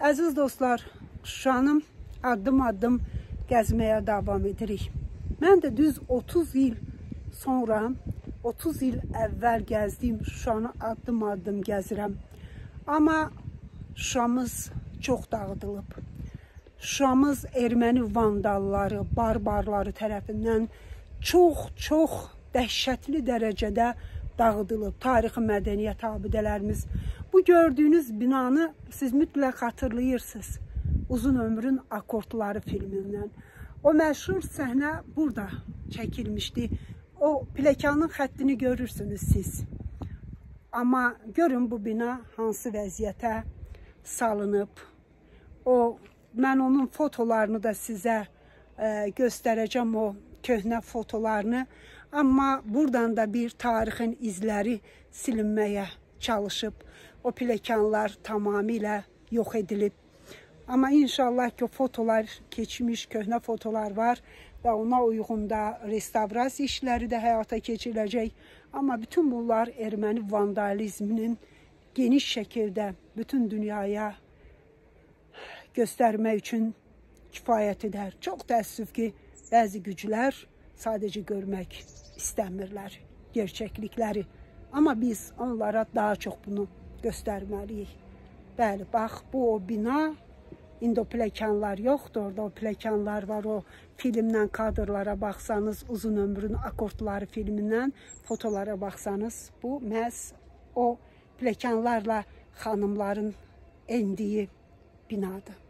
Əziz dostlar, Şuşanım addım-addım gəzməyə davam edirik. Mən də düz 30 il sonra, 30 il əvvəl gəzdiyim Şuşanı addım-addım gəzirəm. Amma Şuşamız çox dağıdılıb. Şuşamız erməni vandalları, barbarları tərəfindən çox-çox dəhşətli dərəcədə dağıdılıb. Tarixi mədəniyyət abidələrimiz. Bu gördüyünüz binanı siz mütləq xatırlayırsınız. Uzun ömrün akordları filmindən. O məşhur səhnə burada çəkilmişdi. O plekanın xəttini görürsünüz siz. Amma görün bu bina hansı vəziyyətə salınıb. O mən onun fotolarını da sizə ə, göstərəcəm o köhnə fotolarını. Amma buradan da bir tarixin izləri silinməyə çalışıb. O plekanlar tamamilə yox edilib. Amma inşallah ki, fotolar keçmiş, köhnə fotolar var və ona uyğun da restavrasiya işləri də həyata keçiriləcək. Amma bütün bunlar erməni vandalizminin geniş şəkildə bütün dünyaya göstərmək üçün kifayət edər. Çox təəssüf ki, bəzi güclər sadəcə görmək istəmirlər gerçəklikləri. Amma biz onlara daha çox bunu göstərməliyik. Bəli, bax bu o bina İndi o pləkanlar yoxdur, orada o pləkanlar var, o filmdən kadrlara baxsanız, uzun ömrün akordları filmindən fotolara baxsanız, bu məhz o pləkanlarla xanımların endiyi binadır.